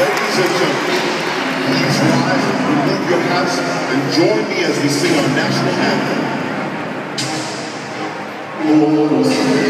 ladies and gentlemen, please rise, remove your hats, and join me as we sing our national anthem. Oh,